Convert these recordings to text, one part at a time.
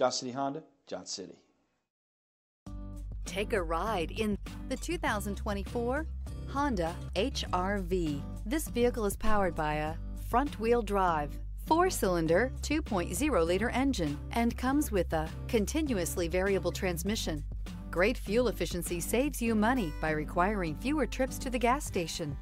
Johnson City Honda, Johnson City. Take a ride in the 2024 Honda HRV. This vehicle is powered by a front-wheel drive, four-cylinder, 2.0-liter engine and comes with a continuously variable transmission. Great fuel efficiency saves you money by requiring fewer trips to the gas station.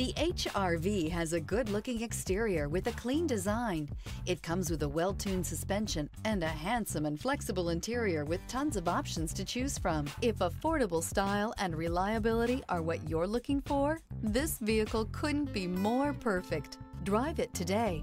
The HRV has a good-looking exterior with a clean design. It comes with a well-tuned suspension and a handsome and flexible interior with tons of options to choose from. If affordable style and reliability are what you're looking for, this vehicle couldn't be more perfect. Drive it today.